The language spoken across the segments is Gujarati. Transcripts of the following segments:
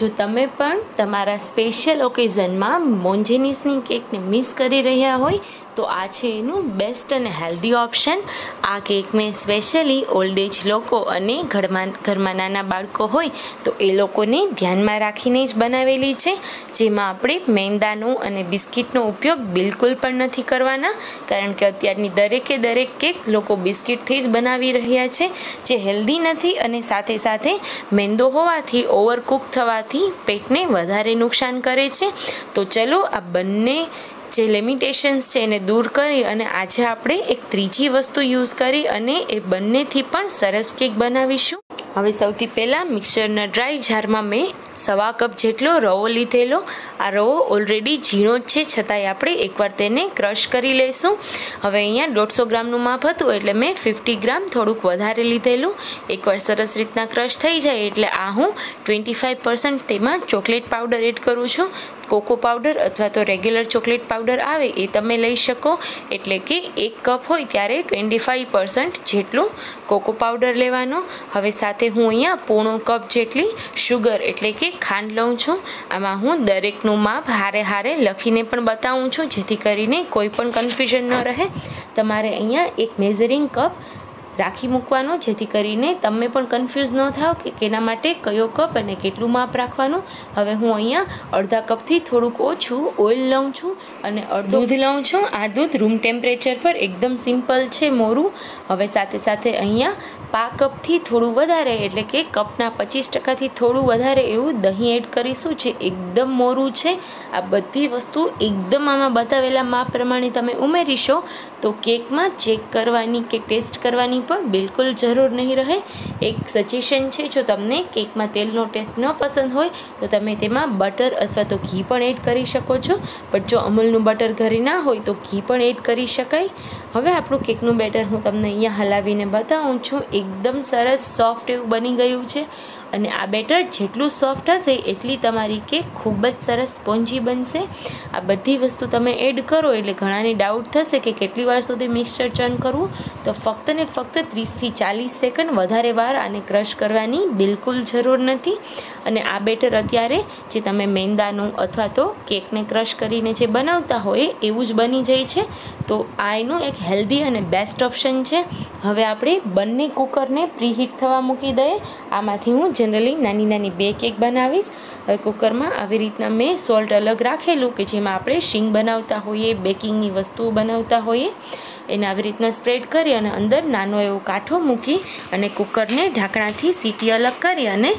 જો તમે પણ તમારા સ્પેશિયલ ઓકેઝનમાં મોન્જેનિસની કેકને મિસ કરી રહ્યા હોય, તો આ છે એનું બેસ્ટ અને હેલ્ધી ઓપ્શન આ કેક મેં સ્પેશિયલી ઓલ્ડ એજ લોકો અને ઘરમાં ઘરમાં નાના બાળકો હોય, તો એ લોકોને ધ્યાનમાં રાખીને જ બનાવેલી છે. જેમાં આપણે મેંદાનો અને બિસ્કિટનો ઉપયોગ બિલકુલ પણ નથી કરવાના, કારણ કે અત્યારની દરેકે દરેક કેક લોકો બિસ્કિટથી જ બનાવી રહ્યા છે. જે હેલ્ધી નથી અને સાથે સાથે મેંદો હોવાથી ઓવરકુક થવાથી પેટને વધારે નુકસાન કરે છે. તો ચલો આ બંને જે લિમિટેશન્સ છે એને દૂર કરી અને આજે આપણે એક ત્રીજી વસ્તુ યુઝ કરી અને એ બંનેથી પણ સરસ કેક બનાવીશું. હવે સૌથી પહેલાં મિક્સરના ડ્રાય જારમાં મેં સવા કપ જેટલો રવો લીધેલો. આ રવો ઓલરેડી ઝીણો જ છે, છતાંય આપણે એકવાર તેને ક્રશ કરી લઈશું. હવે અહીંયા દોઢસો ગ્રામનું માપ હતું, એટલે મેં ફિફ્ટી ગ્રામ થોડુંક વધારે લીધેલું. એકવાર સરસ રીતના ક્રશ થઈ જાય, એટલે આ હું ટ્વેન્ટી ફાઇવ પર્સન્ટ તેમાં ચોકલેટ પાવડર એડ કરું છું. કોકો પાવડર અથવા તો રેગ્યુલર ચોકલેટ પાવડર આવે, એ તમે લઈ શકો. એટલે કે એક કપ હોય ત્યારે ટ્વેન્ટી ફાઇવ પર્સન્ટ જેટલું કોકો પાવડર લેવાનો. હવે સાથે હું અહીંયા પોણો કપ જેટલી શુગર એટલે કે ખાંડ લઉં છું. આમાં હું દરેકનું માપ હારે હારે લખીને પણ બતાવું છું, જેથી કરીને કોઈ પણ કન્ફ્યુઝન ન રહે. તમારે અહીંયા એક મેઝરિંગ કપ રાખી મૂકવાનો, જેથી કરીને તમે પણ કન્ફ્યુઝ ન થાવ કે કેના માટે કયો કપ અને કેટલું માપ રાખવાનું. હવે હું અહીંયા અડધા કપથી થોડુંક ઓછું ઓઇલ લઉં છું અને દૂધ લઉં છું. આ દૂધ રૂમ ટેમ્પરેચર પર એકદમ સિમ્પલ છે મોરું. હવે સાથે સાથે અહીંયા પા કપથી થોડું વધારે, એટલે કે કપના પચીસ ટકાથી થોડું વધારે એવું દહીં એડ કરીશું, જે એકદમ મોરું છે. આ બધી વસ્તુ એકદમ આમાં બતાવેલા માપ પ્રમાણે તમે ઉમેરીશો તો કેકમાં ચેક કરવાની કે ટેસ્ટ કરવાની પણ બિલકુલ જરૂર નહીં રહે. એક સજેશન છે, જો તમને કેકમાં તેલનો ટેસ્ટ ન પસંદ હોય, તો તમે તેમાં બટર અથવા તો ઘી પણ એડ કરી શકો છો. બટ જો અમૂલનું બટર ઘરે ના હોય, તો ઘી પણ એડ કરી શકાય. હવે આપણું કેકનું બેટર હું તમને અહીંયા હલાવીને બતાવું છું. એકદમ સરસ સોફ્ટ એવું બની ગયું છે. અને આ બેટર જેટલું સોફ્ટ હશે એટલી તમારી કેક ખૂબ જ સરસ સ્પોન્જી બનશે. આ બધી વસ્તુ તમે એડ કરો એટલે ઘણાને ડાઉટ થશે કે કેટલી વાર સુધી મિક્સચર ચર્ન કરવું. તો ફક્ત ને ફક્ત ત્રીસથી ચાલીસ સેકન્ડ વધારે વાર આને ક્રશ કરવાની બિલકુલ જરૂર નથી. અને આ બેટર અત્યારે જે તમે મેંદાનું અથવા તો કેકને ક્રશ કરીને જે બનાવતા હોય એવું જ બની જાય છે. તો આ એનું એક હેલ્ધી અને બેસ્ટ ઓપ્શન છે. હવે આપણે બંને કુકરને પ્રીહીટ થવા મૂકી દઈએ. આમાંથી હું જનરલી નાની નાની બે કેક બનાવીશ. હવે કુકરમાં આવી રીતના મેં સોલ્ટ અલગ રાખેલું કે જેમાં આપણે શીંગ બનાવતા હોઈએ, બેકિંગની વસ્તુઓ બનાવતા હોઈએ. એને આવી રીતના સ્પ્રેડ કરી અને અંદર નાનો એવો કાંઠો મૂકી અને કુકરને ઢાંકણાથી સીટી અલગ કરી અને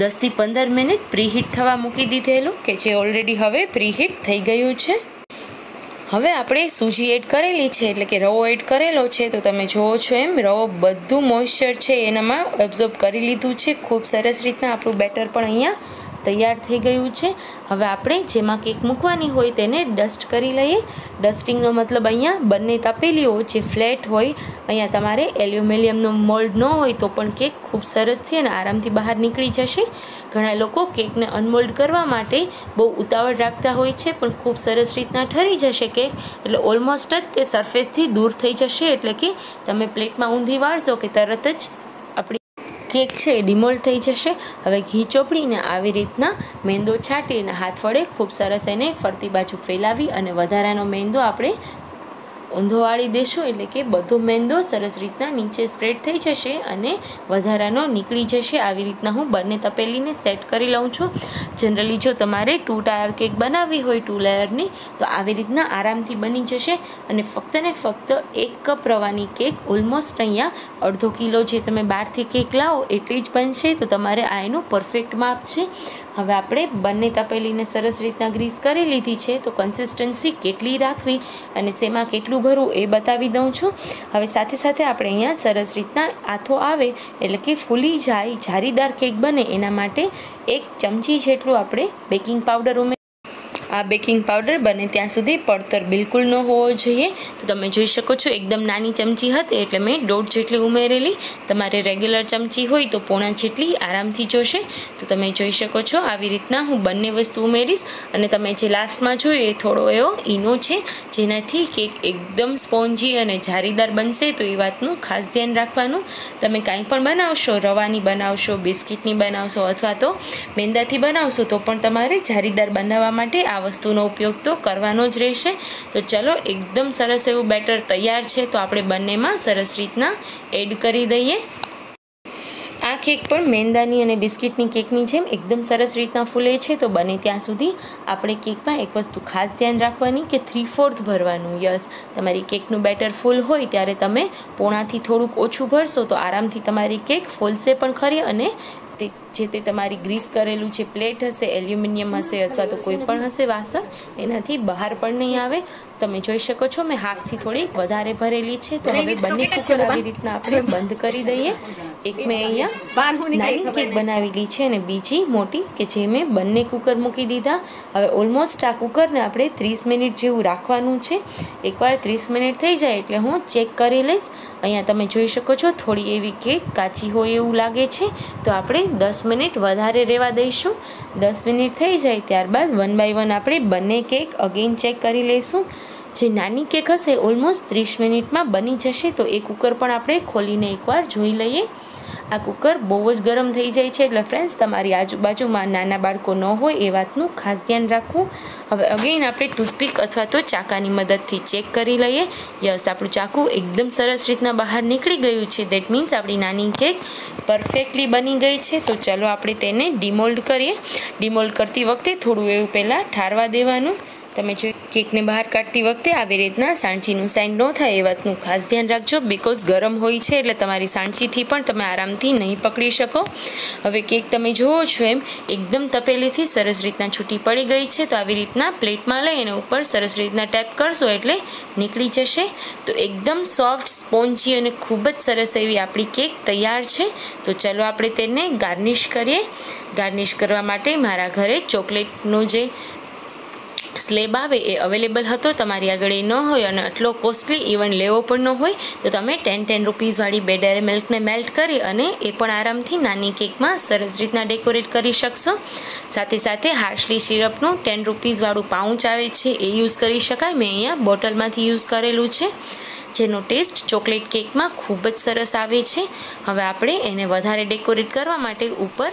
દસથી પંદર મિનિટ પ્રીહીટ થવા મૂકી દીધેલું કે જે ઓલરેડી હવે પ્રીહીટ થઈ ગયું છે. હવે આપણે સૂજી એડ કરેલી છે, એટલે કે રવો એડ કરેલો છે, તો તમે જુઓ છો એમ, રવો બધું મોઇશ્ચર છે, એનામાં એબ્ઝોર્બ કરી લીધું છે. ખૂબ સરસ રીતના આપણું બેટર પણ અહીંયા તૈયાર થઈ ગયું છે. હવે આપણે જેમાં કેક મૂકવાની હોય તેને ડસ્ટ કરી લઈએ. ડસ્ટિંગનો મતલબ અહીંયા બંને તપેલીઓ જે ફ્લેટ હોય, અહીંયા તમારે એલ્યુમિનિયમનો મોલ્ડ ન હોય તો પણ કેક ખૂબ સરસથી અને આરામથી બહાર નીકળી જશે. ઘણા લોકો કેકને અનમોલ્ડ કરવા માટે બહુ ઉતાવળ રાખતા હોય છે, પણ ખૂબ સરસ રીતના ઠરી જશે કેક. એટલે ઓલમોસ્ટ જ તે સરફેસથી દૂર થઈ જશે, એટલે કે તમે પ્લેટમાં ઊંધી વાળશો કે તરત જ કેક છે એ ડિમોલ્ડ થઈ જશે. હવે ઘી ચોપડીને આવી રીતના મેંદો છાંટીને હાથ વડે ખૂબ સરસ એને ફરતી બાજુ ફેલાવી અને વધારાનો મેંદો આપણે ઊંધો વાળી દેશો એટલે કે બધો મેંદો સરસ રીતના નીચે સ્પ્રેડ થઈ જશે અને વધારાનો નીકળી જશે. આવી રીતના હું બંને તપેલીને સેટ કરી લઉં છું. જનરલી જો તમારે ટુ ટાયર કેક બનાવવી હોય ટુ લેયરની તો આવી રીતના આરામથી બની જશે. અને ફક્ત ને ફક્ત એક કપ રવાની કેક ઓલમોસ્ટ અહીંયા અડધો કિલો જે તમે બહારથી કેક લાવો એટલી જ બનશે. તો તમારે આ એનું પરફેક્ટ માપ છે. હવે આપણે બંને તપેલીને સરસ રીતના ગ્રીસ કરી લીધી છે. તો કન્સિસ્ટન્સી કેટલી રાખવી અને શેમાં કેટલું ભરવું એ બતાવી દઉં છું. હવે સાથે સાથે આપણે અહીંયા સરસ રીતના આથો આવે એટલે કે ફૂલી જાય, જારીદાર કેક બને એના માટે એક ચમચી જેટલું આપણે બેકિંગ પાવડર ઉમેર આ બેકિંગ પાવડર બને ત્યાં સુધી પડતર બિલકુલ ન હોવો જોઈએ. તો તમે જોઈ શકો છો, એકદમ નાની ચમચી હતી એટલે મેં દોઢ જેટલી ઉમેરેલી. તમારે રેગ્યુલર ચમચી હોય તો પોણા જેટલી આરામથી જોશે. તો તમે જોઈ શકો છો, આવી રીતના હું બંને વસ્તુ ઉમેરીશ. અને તમે જે લાસ્ટમાં જોયું એ થોડો એવો ઈનો છે, જેનાથી કેક એકદમ સ્પોન્જી અને જારીદાર બનશે. તો એ વાતનું ખાસ ધ્યાન રાખવાનું. તમે કાંઈ પણ બનાવશો, રવાની બનાવશો, બિસ્કિટની બનાવશો અથવા તો મેંદાથી બનાવશો, તો પણ તમારે જારીદાર બનાવવા માટે આ વસ્તુનો ઉપયોગ તો કરવાનો જ રહેશે. તો ચલો, એકદમ સરસ એવું બેટર તૈયાર છે. તો આપણે બંનેમાં સરસ રીતના એડ કરી દઈએ. આ કેક પણ મેંદાની અને બિસ્કિટની કેકની જેમ એકદમ સરસ રીતના ફૂલે છે. તો બને ત્યાં સુધી આપણે કેકમાં એક વસ્તુ ખાસ ધ્યાન રાખવાની કે થ્રી ફોર્થ ભરવાનું. યસ તમારી કેકનું બેટર ફૂલ હોય ત્યારે તમે પોણાથી થોડુંક ઓછું ભરશો તો આરામથી તમારી કેક ફૂલશે પણ ખરી અને તે જે તે તમારી ગ્રીસ કરેલું છે પ્લેટ હશે એલ્યુમિનિયમ હશે અથવા તો કોઈ પણ હશે વાસણ એનાથી બહાર પણ નહીં આવે. તમે જોઈ શકો છો મેં હાફથી થોડી વધારે ભરેલી છે. તો હવે બંને કુકર આવી રીતના આપણે બંધ કરી દઈએ. એક મેં અહીંયા નાની કેક બનાવેલી છે અને બીજી મોટી કે જે મેં બંને કુકર મૂકી દીધા. હવે ઓલમોસ્ટ આ કુકરને આપણે ત્રીસ મિનિટ જેવું રાખવાનું છે. એકવાર ત્રીસ મિનિટ થઈ જાય એટલે હું ચેક કરી લઈશ. અહીંયા તમે જોઈ શકો છો થોડી એવી કેક કાચી હોય એવું લાગે છે. તો આપણે દસ મિનિટ વધારે રહેવા દઈશું. દસ મિનિટ થઈ જાય ત્યારબાદ વન બાય વન આપણે બંને કેક અગેન ચેક કરી લઈશું. જે નાની કેક હશે ઓલમોસ્ટ ત્રીસ મિનિટમાં બની જશે. તો એ કુકર પણ આપણે ખોલીને એકવાર જોઈ લઈએ. આ કુકર બહુ જ ગરમ થઈ જાય છે. એટલે ફ્રેન્ડ્સ તમારી આજુબાજુમાં નાના બાળકો ન હોય એ વાતનું ખાસ ધ્યાન રાખવું. હવે અગેઇન આપણે ટૂથપીક અથવા તો ચાકાની મદદથી ચેક કરી લઈએ. યસ, આપણું ચાકુ એકદમ સરસ રીતના બહાર નીકળી ગયું છે. દેટ મીન્સ આપણી નાની કેક પરફેક્ટલી બની ગઈ છે. તો ચલો આપણે તેને ડિમોલ્ડ કરીએ. ડિમોલ્ડ કરતી વખતે થોડું એવું પહેલાં ઠારવા દેવાનું. તમે જો કેકને બહાર કાઢતી વખતે આવી રીતના સાણચીનું સાઇન ન થાય એ વાતનું ખાસ ધ્યાન રાખજો બિકોઝ ગરમ હોય છે એટલે તમારી સાણચીથી પણ તમે આરામથી નહીં પકડી શકો. હવે કેક તમે જુઓ છો એમ, એકદમ તપેલીથી સરસ રીતના છૂટી પડી ગઈ છે, તો આવી રીતના પ્લેટમાં લઈ અને ઉપર સરસ રીતના ટેપ કરશો એટલે નીકળી જશે. તો એકદમ સોફ્ટ, સ્પોન્જી અને ખૂબ જ સરસ એવી આપણી કેક તૈયાર છે. તો ચલો આપણે તેને ગાર્નિશ કરીએ. ગાર્નિશ કરવા માટે મારા ઘરે ચોકલેટનો જે સ્લેબ આવે એ અવેલેબલ હતો, તમારી આગળ એ ન હોય અને આટલો કોસ્ટલી ઇવન લેવો પણ ન હોય, તો તમે ટેન ટેન રૂપીઝવાળી બે ડેરી મિલ્કને મેલ્ટ કરી અને એ પણ આરામથી નાની કેકમાં સરસ રીતના ડેકોરેટ કરી શકશો. સાથે સાથે હાર્શલી સિરપનું ટેન રૂપીઝવાળું પાઉચ આવે છે, એ યુઝ કરી શકાય. મેં અહીંયા બોટલમાંથી યુઝ કરેલું છે. જેનો ટેસ્ટ ચોકલેટ કેકમાં ખૂબ જ સરસ આવે છે. હવે આપણે એને વધારે ડેકોરેટ કરવા માટે ઉપર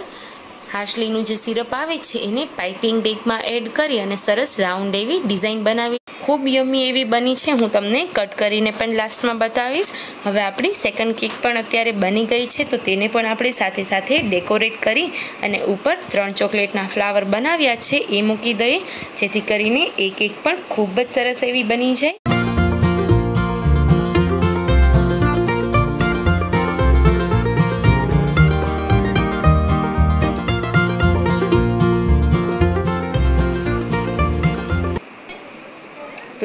હાશલીનું જે સિરપ આવે છે, એને પાઇપિંગ બેગમાં એડ કરી અને સરસ રાઉન્ડ એવી ડિઝાઇન બનાવી. ખૂબ યમી એવી બની છે, હું તમને કટ કરીને પણ લાસ્ટમાં બતાવીશ. હવે આપણી સેકન્ડ કેક પણ અત્યારે બની ગઈ છે, તો તેને પણ આપણે સાથે સાથે ડેકોરેટ કરી અને ઉપર ત્રણ ચોકલેટના ફ્લાવર બનાવ્યા છે, એ મૂકી દઈએ, જેથી કરીને એ કેક પણ ખૂબ જ સરસ એવી બની જાય.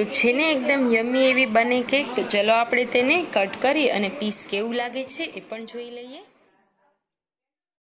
તો છે એકદમ યમી એવી બને કેક. તો ચલો આપણે તેને કટ કરી અને પીસ કેવું લાગે છે એ પણ જોઈ લઈએ.